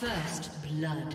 First blood.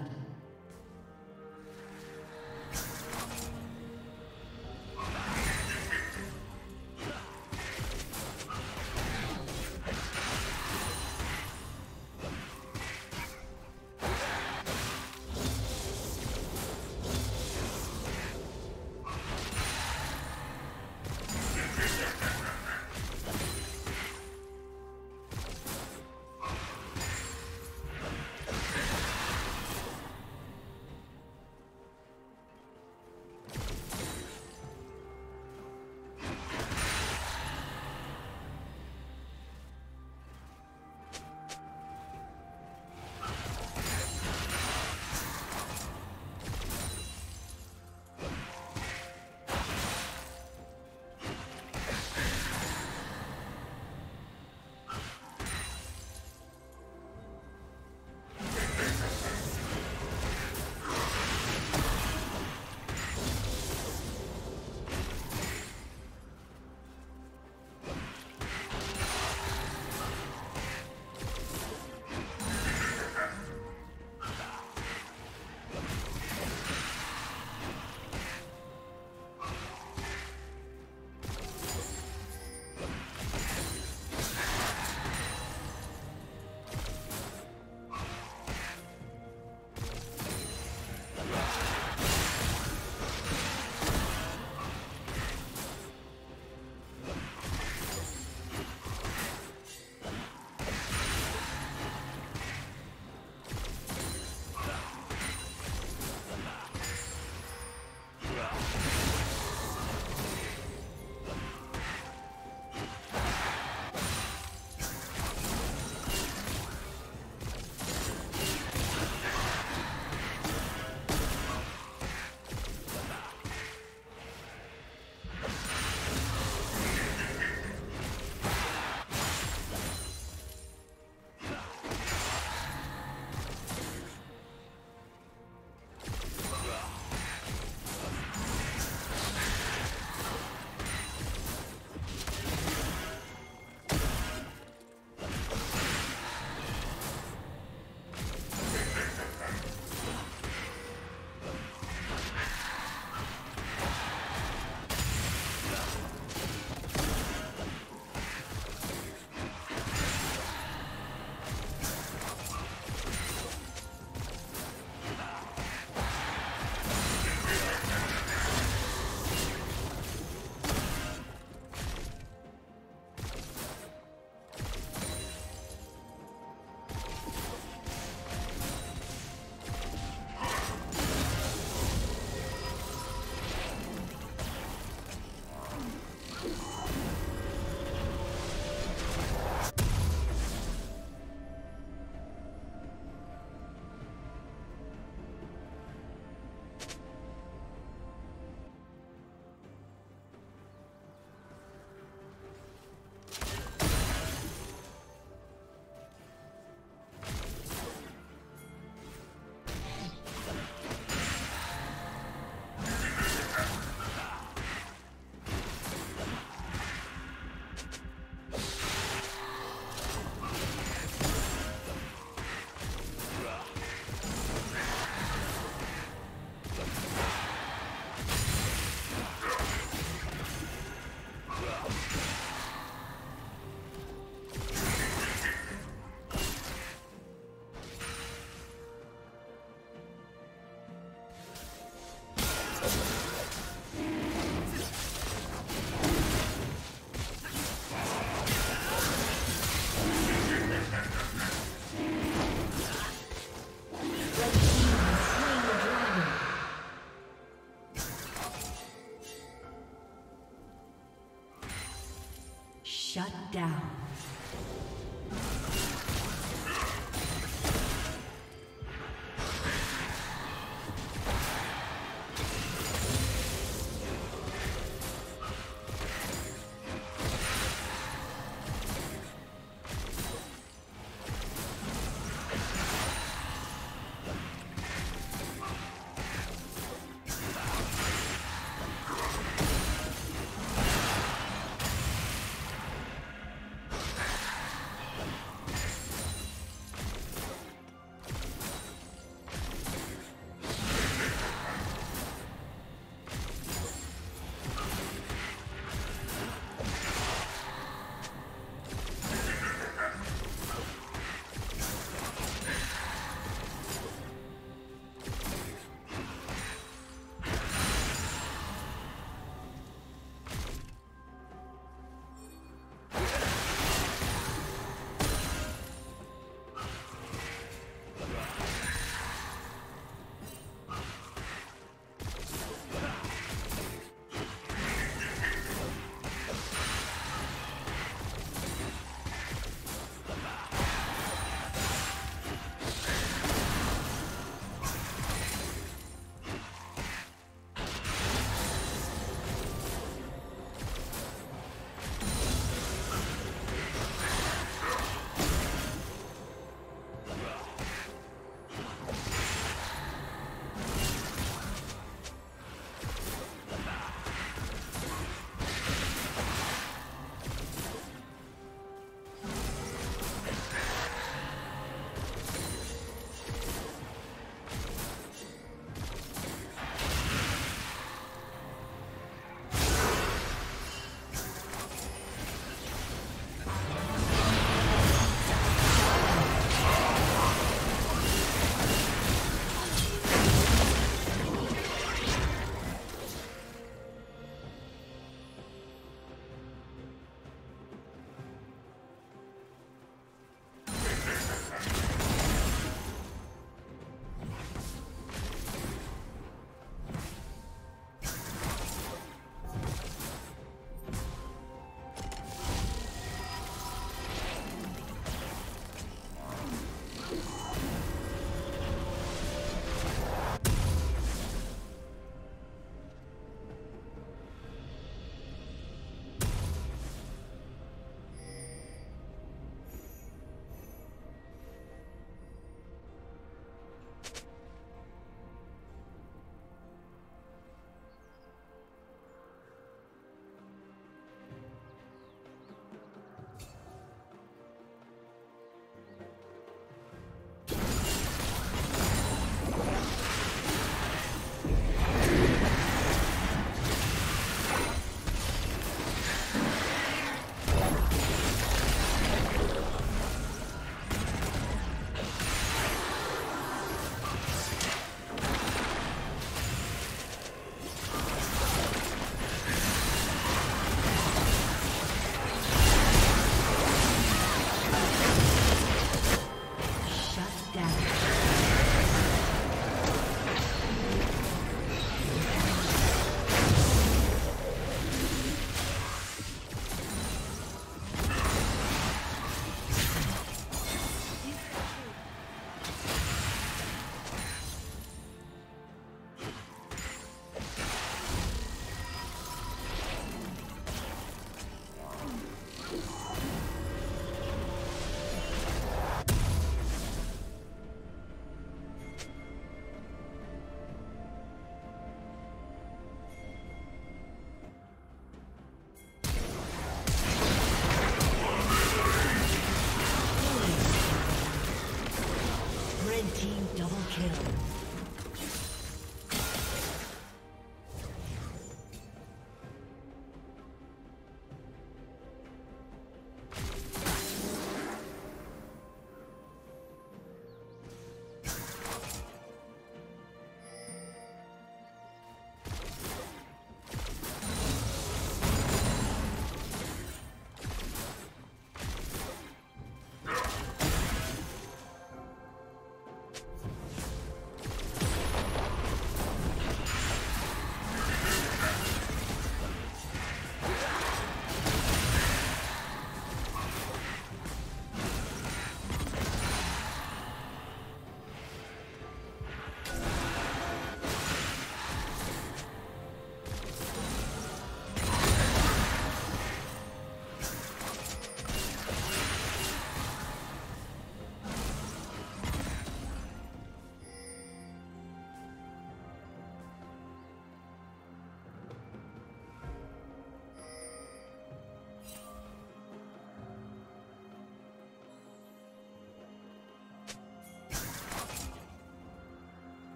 Down.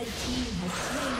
Red team has slain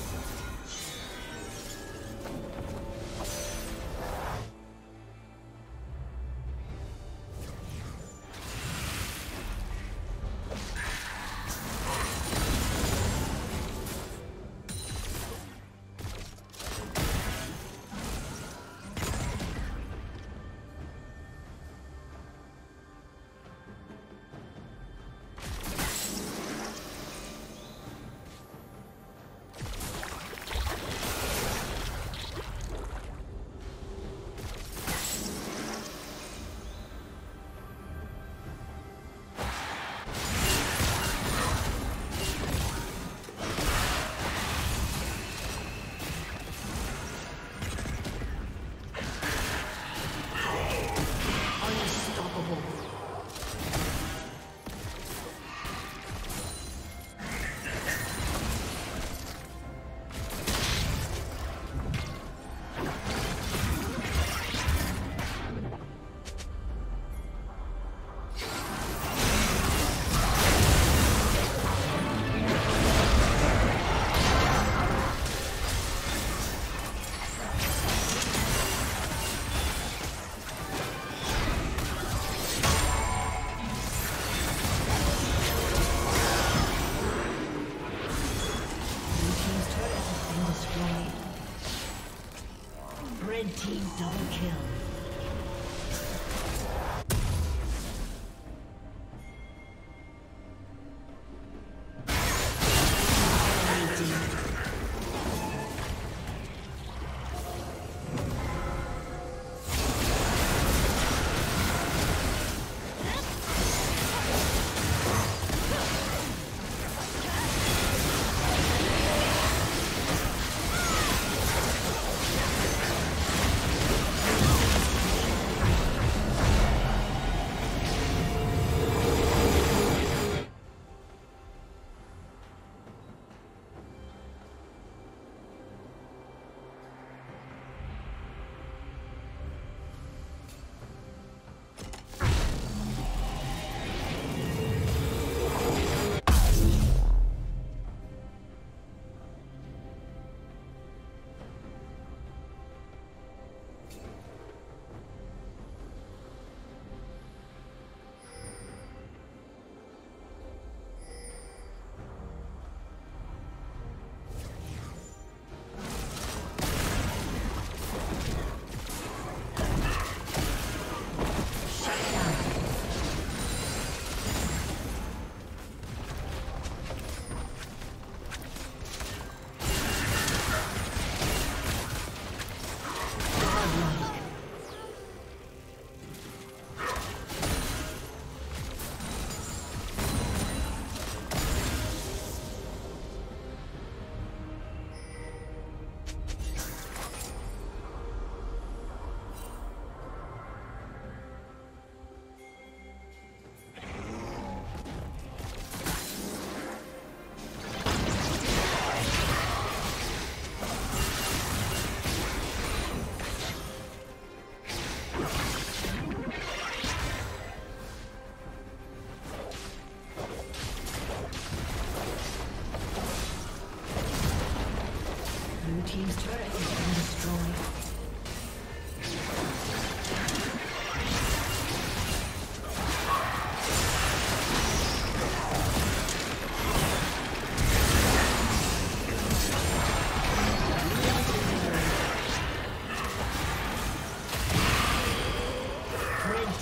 Team double kill.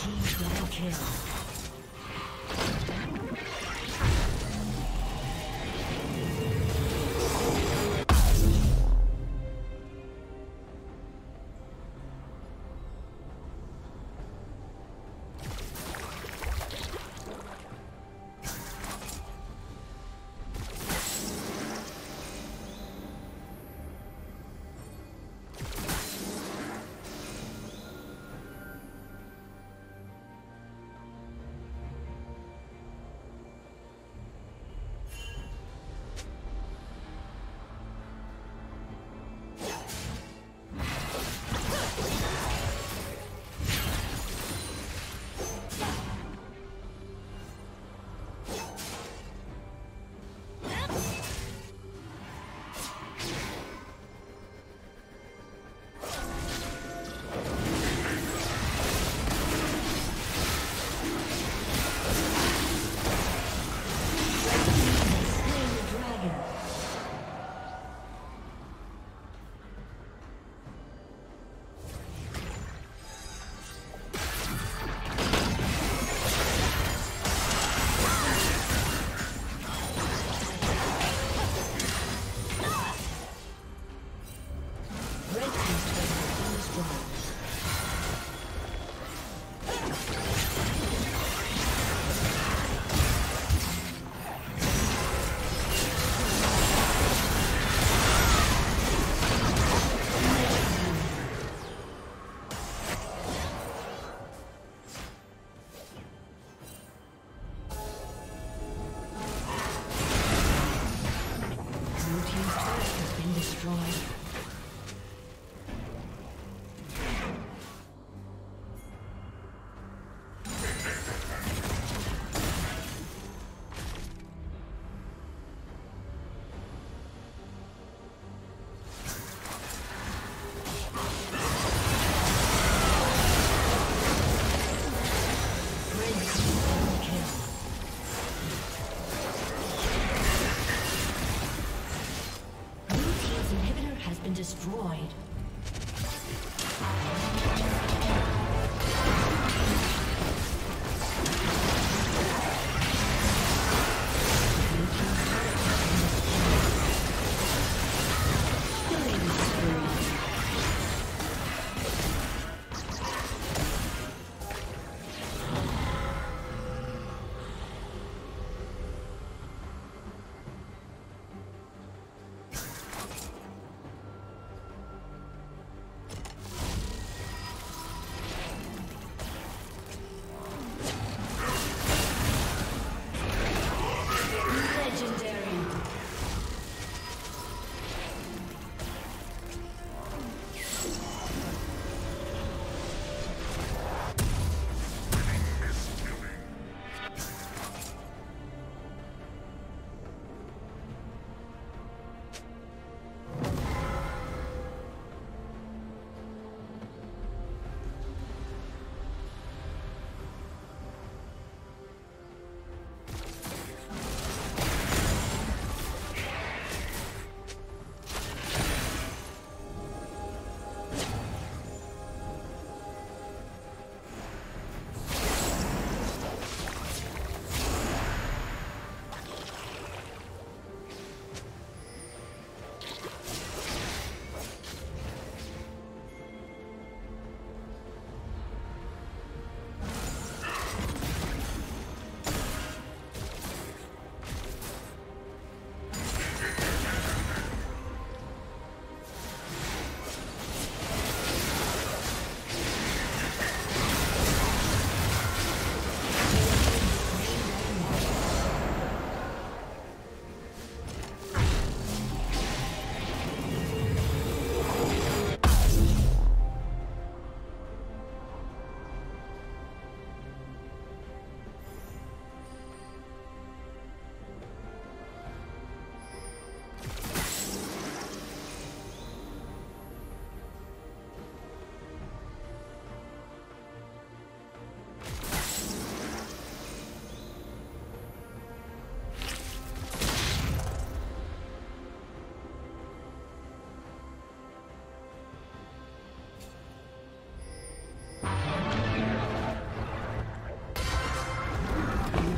Double kill.